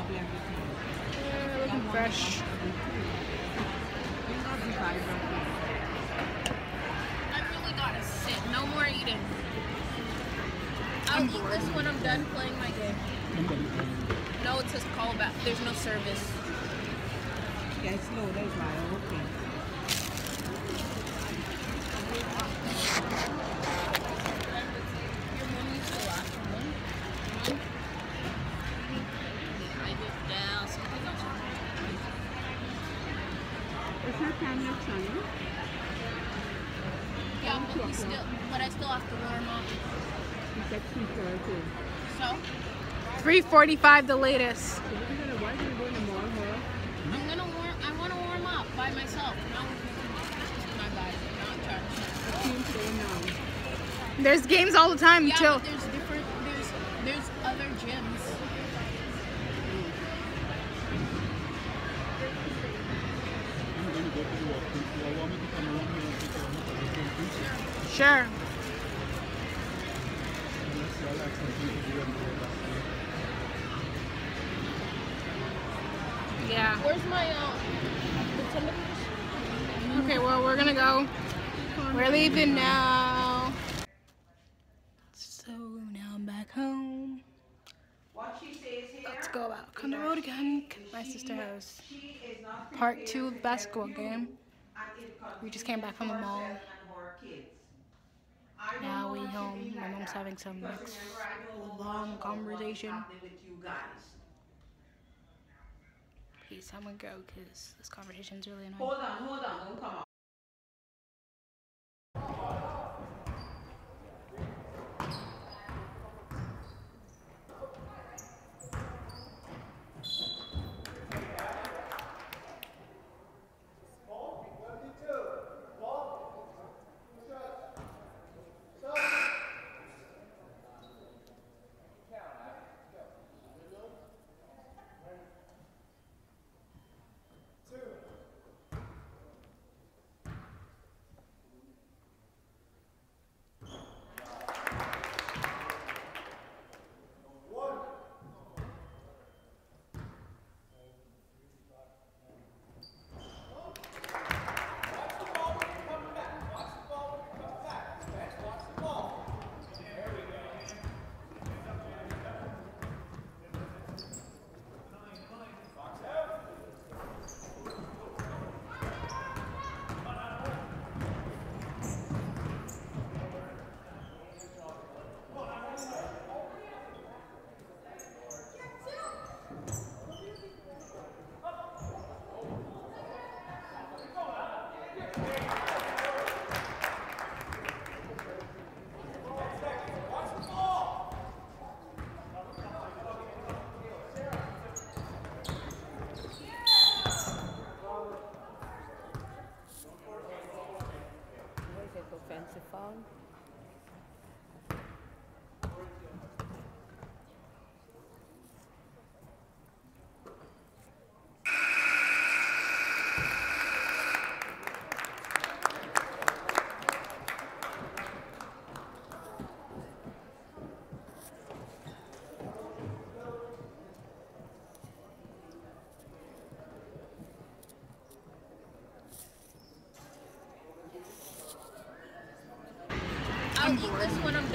double everything. Yeah, looking fresh. Bring out the vibrant one. I really gotta sit. No more eating. I'll I'm eat bored. this when I'm done playing my game. No, it says call back. There's no service. Yeah, it's low, that's why. Okay. Your mommy's the last one. I did down something else. It's not time yet, Sonny. Yeah, but still, but I still have to warm up. It's at 3.30. So 345 the latest. So what are you gonna, why are you going to? I'm gonna warm. I want to warm up by myself. Not with my body. Not charged. Team play now. There's games all the time Yeah, too. Sure. Yeah. Where's my um? Did somebody just? Okay, well, we're gonna go. We're leaving now. So now I'm back home. What she says here, Let's go out on the road again. My sister has part two of the basketball game. We just came back from the mall. Now we home. My mom's having some next long conversation. Gonna go because this conversation is really annoying. Hold on, hold on, don't come out.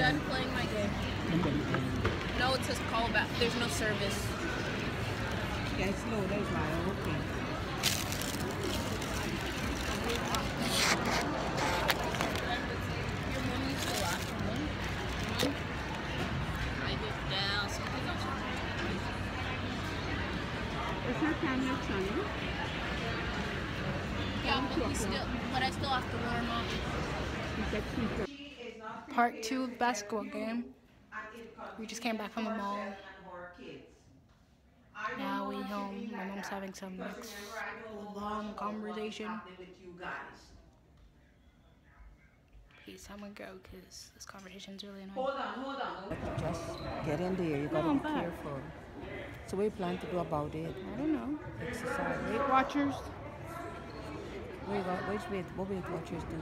Done playing my game. No, it says call back. There's no service. Yeah, it's low, that's why. Okay. Your mommy's the last one. I did down something else. It's not time yet, Sonny. Yeah, but we still, but I still have to warm up. It's at 3.30. Part two of the basketball game. We just came back from the mall. Now we home. My mom's having some next long conversation. Please, I'm gonna go because this conversation's really annoying. Hold on, hold on. Just get in there. You gotta No, be careful. So what you plan to do about it? I don't know. Exercise. Weight Watchers, Wait, what, which Weight, what Weight Watchers do?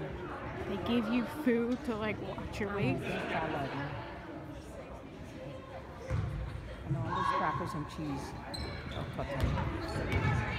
they give you food to like watch your weight. Just follow them. And all those crackers and cheese. or cotton.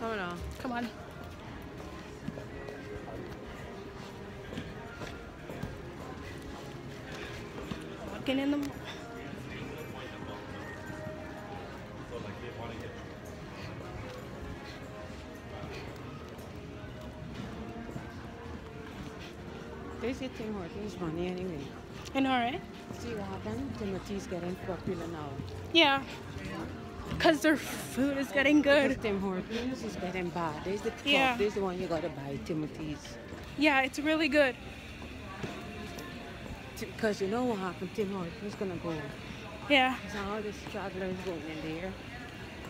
Come on. Come on. Walking in the. This is Tim Hortons money anyway. I know, right? See what happened? Timothy's getting popular now. Yeah. Because their food is getting Because good. Tim Hortons is getting bad. There's the top. Yeah. There's the one you gotta buy, Timothy's. Yeah, it's really good. Because you know what happened? Tim oh, Hortons gonna go. Yeah, There's all the stragglers going in there.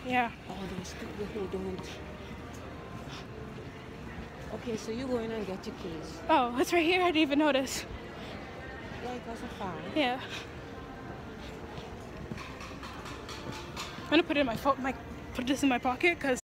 yeah. All those people who don't. Okay, so you go in and get your keys. Oh, it's right here. I didn't even notice. Like us a far. Yeah. I'm gonna put it in my phone. My put this in my pocket because